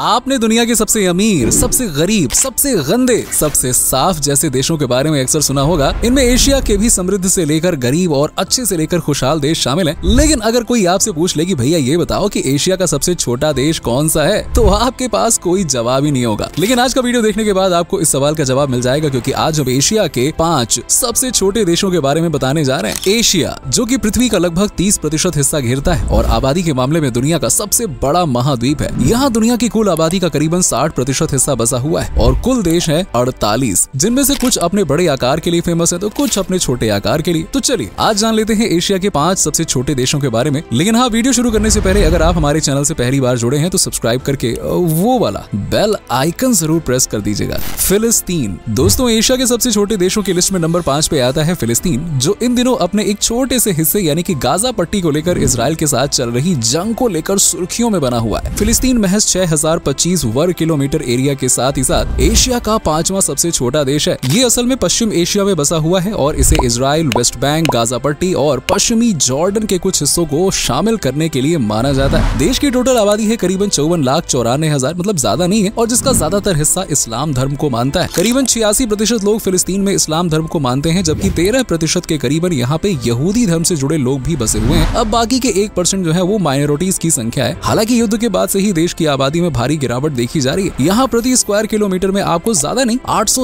आपने दुनिया के सबसे अमीर, सबसे गरीब, सबसे गंदे, सबसे साफ़ जैसे देशों के बारे में अक्सर सुना होगा। इनमें एशिया के भी समृद्ध से लेकर गरीब और अच्छे से लेकर खुशहाल देश शामिल हैं। लेकिन अगर कोई आपसे पूछ ले कि भैया ये बताओ कि एशिया का सबसे छोटा देश कौन सा है तो आपके पास कोई जवाब ही नहीं होगा। लेकिन आज का वीडियो देखने के बाद आपको इस सवाल का जवाब मिल जाएगा क्यूँकी आज हम एशिया के पाँच सबसे छोटे देशों के बारे में बताने जा रहे हैं। एशिया, जो की पृथ्वी का लगभग तीस प्रतिशत हिस्सा घेरता है और आबादी के मामले में दुनिया का सबसे बड़ा महाद्वीप है। यहाँ दुनिया की कुल आबादी का करीबन 60 प्रतिशत हिस्सा बसा हुआ है और कुल देश है 48 जिनमें से कुछ अपने बड़े आकार के लिए फ़ेमस है तो कुछ अपने छोटे आकार के लिए। तो चलिए, आज जान लेते हैं एशिया के पाँच सबसे छोटे देशों के बारे में। लेकिन हाँ वीडियो शुरू करने से पहले अगर आप हमारे चैनल से पहली बार जुड़े हैं तो सब्सक्राइब करके वो वाला बेल आइकन ज़रूर प्रेस कर दीजिएगा। फिलिस्तीन। दोस्तों, एशिया के सबसे छोटे देशों की लिस्ट में नंबर पाँच पे आता है फिलिस्तीन, जो इन दिनों अपने एक छोटे से हिस्से, यानी कि गाजा पट्टी को लेकर इसराइल के साथ चल रही जंग को लेकर सुर्खियों में बना हुआ है। फिलिस्तीन महज छह हज़ार 2025 वर्ग किलोमीटर एरिया के साथ ही साथ एशिया का पांचवा सबसे छोटा देश है। ये असल में पश्चिम एशिया में बसा हुआ है और इसे इसराइल वेस्ट बैंक, गाजा पट्टी और पश्चिमी जॉर्डन के कुछ हिस्सों को शामिल करने के लिए माना जाता है। देश की टोटल आबादी है करीबन चौवन लाख चौरानवे हज़ार मतलब ज़्यादा नहीं है, और जिसका ज़्यादातर हिस्सा इस्लाम धर्म को मानता है। करीबन छियासी प्रतिशत लोग फिलिस्तीन में इस्लाम धर्म को मानते हैं, जबकि तेरह प्रतिशत के करीबन यहाँ पे यहूदी धर्म से जुड़े लोग भी बसे हुए हैं। अब बाकी के एक परसेंट जो है वो माइनॉरिटीज की संख्या है। हालाँकि युद्ध के बाद से ही देश की आबादी में भारी गिरावट देखी जा रही है। यहाँ प्रति स्क्वायर किलोमीटर में आपको ज़्यादा नहीं, आठ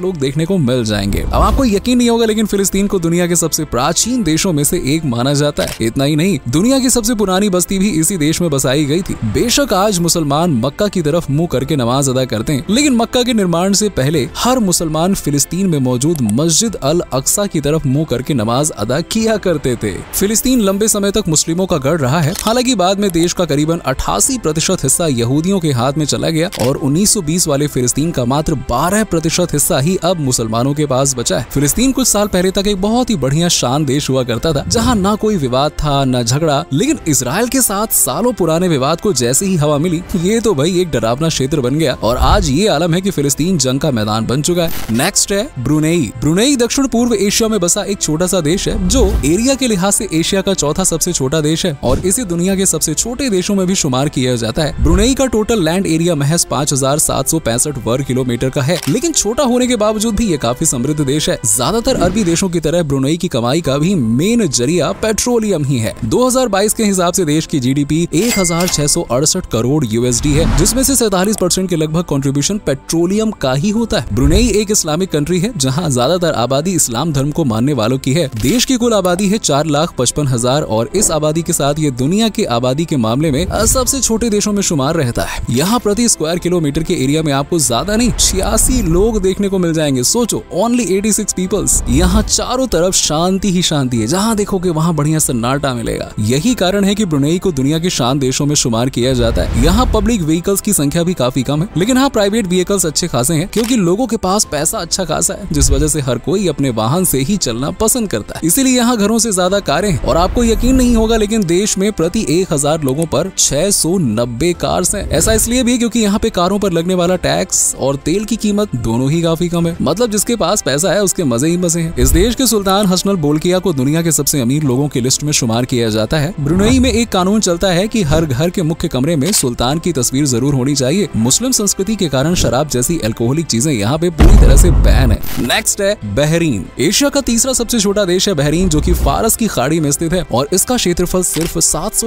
लोग देखने को मिल जाएँगे। अब आपको यकीन नहीं होगा, लेकिन फिलिस्तीन को दुनिया के सबसे प्राचीन देशों में से एक माना जाता है। इतना ही नहीं, दुनिया की सबसे पुरानी बस्ती भी इसी देश में बसाई गई थी। बेशक आज मुसलमान मक्का की तरफ़ मुँह करके नमाज़ अदा करते हैं, लेकिन मक्का के निर्माण से पहले हर मुसलमान फिलिस्तीन में मौजूद मस्जिद अल अक्सा की तरफ़ मुँह करके नमाज़ अदा किया करते थे। फिलिस्तीन लंबे समय तक मुस्लिमों का गढ़ रहा है। हालाँकि बाद में देश का करीबन अठासी प्रतिशत हिस्सा यहूदियों के हाथ में चला गया और 1920 वाले फिलिस्तीन का मात्र 12 प्रतिशत हिस्सा ही अब मुसलमानों के पास बचा है। फिलिस्तीन कुछ साल पहले तक एक बहुत ही बढ़िया शान देश हुआ करता था, जहाँ न कोई विवाद था, न झगड़ा, लेकिन इसराइल के साथ सालों पुराने विवाद को जैसे ही हवा मिली, ये तो भाई एक डरावना क्षेत्र बन गया और आज ये आलम है की फिलिस्तीन जंग का मैदान बन चुका है। नेक्स्ट है ब्रुनेई। ब्रुनेई दक्षिण पूर्व एशिया में बसा एक छोटा सा देश है, जो एरिया के लिहाज से एशिया का चौथा सबसे छोटा देश है और इसे दुनिया के सबसे छोटे देशों में भी शुमार किया जाता है। ब्रुनेई का टोटल लैंड एरिया महज पाँच हज़ार सात सौ पैंसठ वर्ग किलोमीटर का है। लेकिन छोटा होने के बावजूद भी ये काफ़ी समृद्ध देश है। ज़्यादातर अरबी देशों की तरह ब्रुनेई की कमाई का भी मेन ज़रिया पेट्रोलियम ही है। 2022 के हिसाब से देश की जीडीपी एक हज़ार छह सौ अड़सठ करोड़ यूएसडी है, जिसमें से सैतालीस परसेंट के लगभग कंट्रीब्यूशन पेट्रोलियम का ही होता है। ब्रुनेई एक इस्लामिक कंट्री है, जहाँ ज़्यादातर आबादी इस्लाम धर्म को मानने वालों की है। देश की कुल आबादी है चार लाख पचपन हज़ार और इस आबादी के साथ ये दुनिया की आबादी के मामले में सबसे छोटे देशों में शुमार रहता है। यहाँ प्रति स्क्वायर किलोमीटर के एरिया में आपको ज़्यादा नहीं, छियासी लोग देखने को मिल जाएँगे। सोचो ओनली 86 पीपल्स यहाँ चारों तरफ़ शांति ही शांति है। जहाँ देखोगे, वहाँ बढ़िया सन्नाटा मिलेगा। यही कारण है की ब्रुनेई को दुनिया के शांत देशों में शुमार किया जाता है। यहाँ पब्लिक व्हीकल्स की संख्या भी काफ़ी कम है। लेकिन हाँ प्राइवेट व्हीकल्स अच्छे खासे हैं, क्योंकि लोगों के पास पैसा अच्छा खासा है, जिस वजह से हर कोई अपने वाहन से ही चलना पसंद करता है। इसीलिए यहाँ घरों से ज़्यादा कारें हैं। और आपको यकीन नहीं होगा, लेकिन देश में प्रति एक हज़ार लोगों पर छह सौ नब्बे कार्स है। ऐसा इसलिए भी क्योंकि यहाँ पे कारों पर लगने वाला टैक्स और तेल की कीमत दोनों ही काफ़ी कम है। मतलब जिसके पास पैसा है, उसके मज़े ही मज़े हैं। इस देश के सुल्तान हसनल बोलकिया को दुनिया के सबसे अमीर लोगों की लिस्ट में शुमार किया जाता है। ब्रुनई में एक कानून चलता है की हर घर के मुख्य कमरे में सुल्तान की तस्वीर ज़रूर होनी चाहिए। मुस्लिम संस्कृति के कारण शराब जैसी अल्कोहलिक चीज़ें यहाँ पे पूरी तरह से बैन है। नेक्स्ट है बहरीन। एशिया का तीसरा सबसे छोटा देश है बहरीन, जो की फारस की खाड़ी में स्थित है और इसका क्षेत्रफल सिर्फ़ सात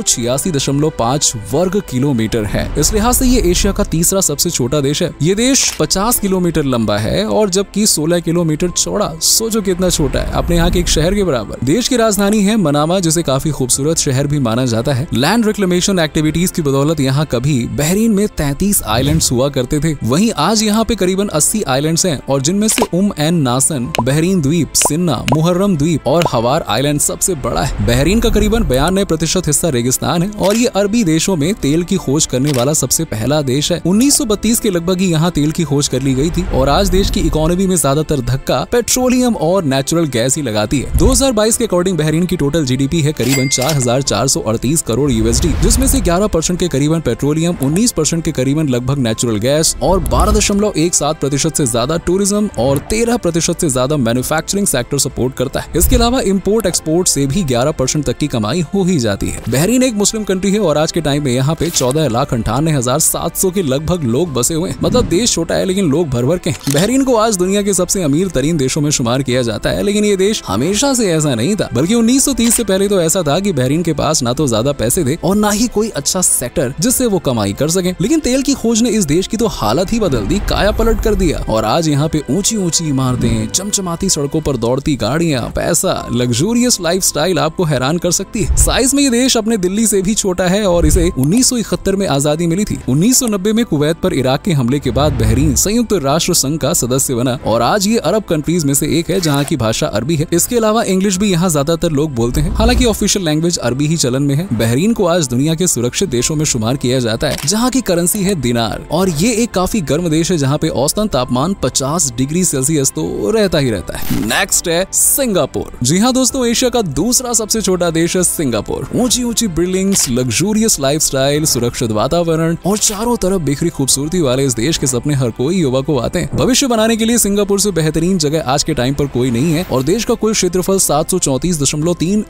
वर्ग किलोमीटर है। इस लिहाज से ये एशिया का तीसरा सबसे छोटा देश है। ये देश 50 किलोमीटर लंबा है और जबकि 16 किलोमीटर चौड़ा। सोचो कितना छोटा है। अपने यहाँ के एक शहर के बराबर। देश की राजधानी है मनामा, जिसे काफ़ी खूबसूरत शहर भी माना जाता है। लैंड रिक्लेमेशन एक्टिविटीज़ की बदौलत यहाँ कभी बहरीन में तैतीस आईलैंड हुआ करते थे। वही आज यहाँ पे करीबन अस्सी आईलैंड है और जिनमें से उम एन नासन, बहरीन द्वीप सिन्ना मुहर्रम द्वीप और हवार आईलैंड सबसे बड़ा है। बहरीन का करीबन बयानवे प्रतिशत हिस्सा रेगिस्तान है और ये अरबी देशों में तेल की खोज करने वाला सबसे पहला देश है। 1932 के लगभग ही यहाँ तेल की खोज कर ली गई थी और आज देश की इकोनॉमी में ज़्यादातर धक्का पेट्रोलियम और नेचुरल गैस ही लगाती है। 2022 के अकॉर्डिंग बहरीन की टोटल जीडीपी है करीबन 4,438 करोड़ यूएसडी जिसमें से 11 परसेंट के करीबन पेट्रोलियम 19 परसेंट के करीबन लगभग नेचुरल गैस और बारह दशमलव एक सात प्रतिशत ऐसी ज़्यादा टूरिज़्म और तेरह प्रतिशत ऐसी ज़्यादा मैन्युफैक्चरिंग सेक्टर सपोर्ट करता है। इसके अलावा इम्पोर्ट एक्सपोर्ट से भी ग्यारह तक की कमाई हो ही जाती है। बहरीन एक मुस्लिम कंट्री है और आज के टाइम में यहाँ पे चौदह लाख अंठानवे हज़ार सात सौ के लगभग लोग बसे हुए मतलब देश छोटा है, लेकिन लोग भर भर के बहरीन को आज दुनिया के सबसे अमीर तरीन देशों में शुमार किया जाता है, लेकिन ये देश हमेशा से ऐसा नहीं था। बल्कि 1930 से पहले तो ऐसा था कि बहरीन के पास ना तो ज़्यादा पैसे थे और ना ही कोई अच्छा सेक्टर जिससे वो कमाई कर सके। लेकिन तेल की खोज ने इस देश की तो हालत ही बदल दी, काया पलट कर दिया। और आज यहाँ पे ऊँची ऊँची इमारतें, चमचमाती सड़कों पर दौड़ती गाड़ियाँ, पैसा लग्जूरियस लाइफ आपको हैरान कर सकती है। साइज़ में ये देश अपने दिल्ली से भी छोटा है और इसे उन्नीस सौ इकहत्तर में आज़ादी मिली थी। 1990 में कुवैत पर इराक के हमले के बाद बहरीन संयुक्त राष्ट्र संघ का सदस्य बना और आज ये अरब कंट्रीज़ में से एक है जहाँ की भाषा अरबी है। इसके अलावा इंग्लिश भी यहाँ ज़्यादातर लोग बोलते हैं। हालाँकि ऑफिशियल लैंग्वेज अरबी ही चलन में है। बहरीन को आज दुनिया के सुरक्षित देशों में शुमार किया जाता है, जहाँ की करेंसी है दिनार। और ये एक काफ़ी गर्म देश है जहाँ पे औसतन तापमान 50 डिग्री सेल्सियस तो रहता ही रहता है। नेक्स्ट है सिंगापुर। जी हाँ दोस्तों, एशिया का दूसरा सबसे छोटा देश है सिंगापुर। ऊँची ऊँची बिल्डिंग्स लग्जूरियस लाइफ सुरक्षित वातावरण और चारों तरफ़ बिखरी खूबसूरती वाले इस देश के सपने हर कोई युवा को आते हैं। भविष्य बनाने के लिए सिंगापुर से बेहतरीन जगह आज के टाइम पर कोई नहीं है और देश का कुल क्षेत्रफल सात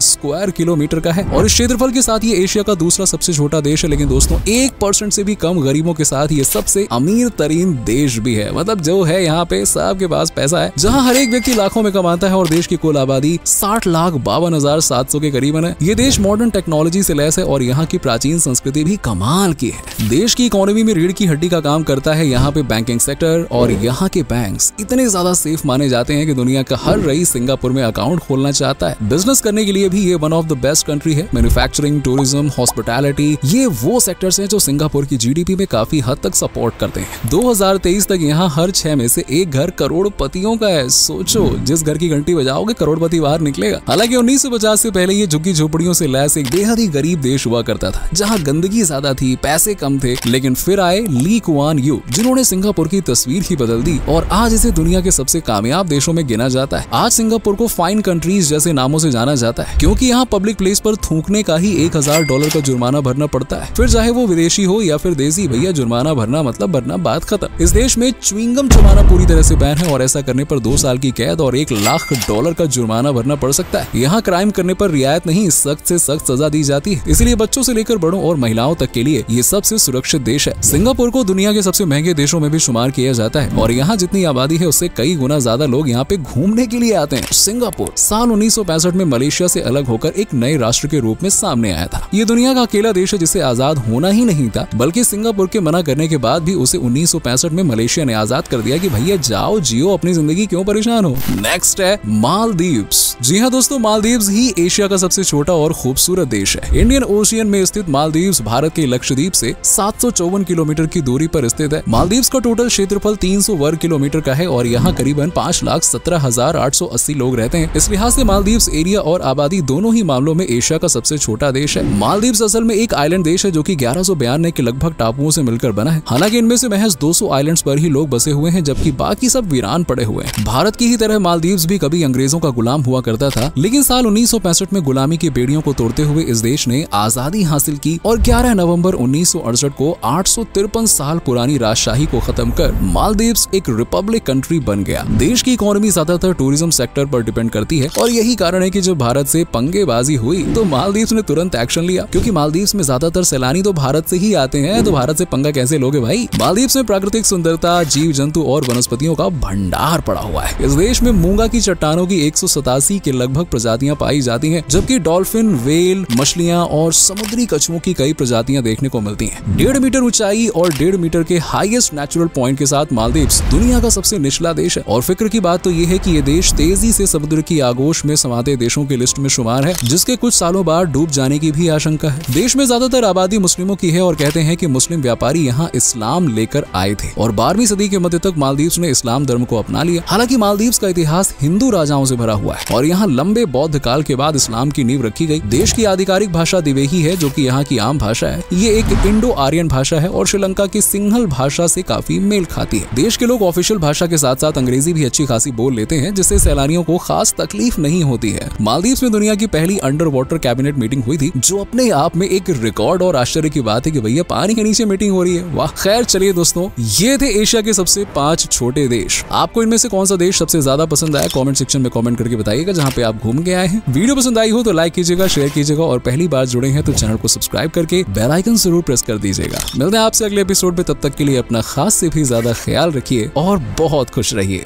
स्क्वायर किलोमीटर का है। और इस क्षेत्रफल के साथ ये एशिया का दूसरा सबसे छोटा देश है, लेकिन दोस्तों, एक परसेंट से भी कम गरीबों के साथ ये सबसे अमीर तरीन देश भी है। मतलब जो है यहाँ पे सबके पास पैसा है, जहाँ हर एक व्यक्ति लाखों में कमाता है और देश की कुल आबादी साठ लाख बावन हज़ार सात सौ के करीबन है। ये देश मॉडर्न टेक्नोलॉजी से लैस है और यहाँ की प्राचीन संस्कृति भी कमाल की है। देश की इकोनॉमी में रीढ़ की हड्डी का काम करता है यहाँ पे बैंकिंग सेक्टर और यहाँ के बैंक इतने ज़्यादा सेफ़ माने जाते हैं कि दुनिया का हर रईस सिंगापुर में अकाउंट खोलना चाहता है। बिज़नेस करने के लिए भी ये one of the best country है। मैन्युफैक्चरिंग टूरिज़्म हॉस्पिटैलिटी ये वो सेक्टर्स हैं जो सिंगापुर की जीडीपी में काफ़ी हद तक सपोर्ट करते हैं। 2023 तक यहाँ हर छह में से एक घर करोड़पतियों का है। सोचो, जिस घर की घंटी बजाओगे करोड़पति बाहर निकलेगा। हालाँकि उन्नीस से पहले ये झुग्गी झोपड़ियों से लैस एक बेहद ही गरीब देश हुआ करता था, जहाँ गंदगी ज़्यादा थी, पैसे कम थे, लेकिन फिर आए ली कुआन यू जिन्होंने सिंगापुर की तस्वीर ही बदल दी और आज इसे दुनिया के सबसे कामयाब देशों में गिना जाता है। आज सिंगापुर को फाइन कंट्रीज़ जैसे नामों से जाना जाता है, क्योंकि यहाँ पब्लिक प्लेस पर थूकने का ही एक हज़ार डॉलर का जुर्माना भरना पड़ता है। फिर चाहे वो विदेशी हो या फिर देसी, भैया, जुर्माना भरना मतलब भरना बात खत्म। इस देश में च्विंगम चुमाना पूरी तरह से बैन है और ऐसा करने पर दो साल की कैद और एक लाख डॉलर का जुर्माना भरना पड़ सकता है। यहाँ क्राइम करने पर रियायत नहीं, सख्त से सख्त सजा दी जाती है। इसलिए बच्चों से लेकर बड़ों और महिलाओं तक के लिए ये सबसे सुरक्षित देश है। सिंगापुर को दुनिया के सबसे महँगे देशों में भी शुमार किया जाता है और यहाँ जितनी आबादी है, उससे कई गुना ज़्यादा लोग यहाँ पे घूमने के लिए आते हैं। सिंगापुर साल उन्नीस सौ पैंसठ में मलेशिया से अलग होकर एक नए राष्ट्र के रूप में सामने आया था। ये दुनिया का अकेला देश है, जिसे आज़ाद होना ही नहीं था, बल्कि सिंगापुर के मना करने के बाद भी उसे उन्नीस सौ पैंसठ में मलेशिया ने आज़ाद कर दिया की भैया जाओ, जियो, अपनी ज़िंदगी क्यों परेशान हो। नेक्स्ट है मालदीव्स। जी हाँ दोस्तों मालदीव ही एशिया का सबसे छोटा और खूबसूरत देश है। इंडियन ओशियन में स्थित मालदीव भारत के लक्षद्वीप से सात सौ चौवन किलोमीटर की दूरी पर स्थित है। मालदीव का टोटल क्षेत्रफल 300 वर्ग किलोमीटर का है और यहाँ करीबन पाँच लाख सत्रह हज़ार आठ सौ अस्सी लोग रहते हैं। इस लिहाज से मालदीव एरिया और आबादी दोनों ही मामलों में एशिया का सबसे छोटा देश है। मालदीव्स असल में एक आइलैंड देश है जो की ग्यारह सौ के लगभग टापुओं से मिलकर बना है। हालाँकि इनमें से महज 200 आइलैंड्स पर ही लोग बसे हुए हैं, जबकि बाकी सब वीरान पड़े हुए हैं। भारत की ही तरह मालदीव्स भी कभी अंग्रेज़ों का गुलाम हुआ करता था, लेकिन साल उन्नीस सौ पैंसठ में गुलामी की बेड़ियों को तोड़ते हुए इस देश ने आज़ादी हासिल की और ग्यारह नवंबर उन्नीस को आठ सौ तिरपन साल पुरानी राजशाही को खत्म कर मालदीव्स एक रिपब्लिक कंट्री बन गया। देश की इकोनॉमी ज़्यादातर टूरिज़्म सेक्टर पर डिपेंड करती है और यही कारण है कि जब भारत से पंगेबाजी हुई तो मालदीव्स ने तुरंत एक्शन लिया। क्योंकि मालदीव्स में ज़्यादातर सैलानी तो भारत से ही आते हैं तो भारत से पंगा कैसे लोगे भाई? मालदीव्स में प्राकृतिक सुंदरता जीव जंतु और वनस्पतियों का भंडार पड़ा हुआ है। इस देश में मूँगा की चट्टानों की एक सौ सतासी के लगभग प्रजातियाँ पाई जाती हैं, जबकि डॉल्फिन, वेल, मछलियाँ और समुद्री कछुओं की कई प्रजातियाँ देखने को मिलती हैं। डेढ़ मीटर ऊंचाई और डेढ़ मीटर के हाईएस्ट नेचुरल पॉइंट के साथ मालदीव दुनिया का सबसे निचला देश है। और फ़िक्र की बात तो ये है कि ये देश तेज़ी से समुद्र की आगोश में समाते देशों की लिस्ट में शुमार है, जिसके कुछ सालों बाद डूब जाने की भी आशंका है। देश में ज़्यादातर आबादी मुस्लिमों की है और कहते हैं की मुस्लिम व्यापारी यहाँ इस्लाम लेकर आए थे और बारहवीं सदी के मध्य तक मालदीव ने इस्लाम धर्म को अपना लिया। हालाँकि मालदीव का इतिहास हिंदू राजाओं से भरा हुआ है और यहाँ लंबे बौद्ध काल के बाद इस्लाम की नींव रखी गई। देश की आधिकारिक भाषा दिवेही है, जो कि यहाँ की आम भाषा है। ये एक इंडो आर्यन भाषा है और श्रीलंका की सिंहल भाषा से काफ़ी मेल खाती है। देश के लोग ऑफिशियल भाषा के साथ साथ अंग्रेज़ी भी अच्छी खासी बोल लेते हैं, जिससे सैलानियों को खास तकलीफ़ नहीं होती है। मालदीव में दुनिया की पहली अंडर वाटर कैबिनेट मीटिंग हुई थी, जो अपने आप में एक रिकॉर्ड और आश्चर्य की बात है की भैया, पानी के नीचे मीटिंग हो रही है। वाह, खैर, चलिए दोस्तों, ये थे एशिया के सबसे पाँच छोटे देश। आपको इनमें से कौन सा देश सबसे ज़्यादा पसंद आया कमेंट सेक्शन में कमेंट करके बताइएगा, जहाँ पे आप घूम के आए हैं। वीडियो पसंद आई हो तो लाइक कीजिएगा शेयर कीजिएगा और पहली बार जुड़े हैं तो चैनल को सब्सक्राइब करके बेल आइकन ज़रूर प्रेस कर दीजिएगा। मिलते हैं आपसे अगले एपिसोड में, तब तक के लिए अपना खास से भी ज़्यादा ख्याल रखिए और बहुत खुश रहिए।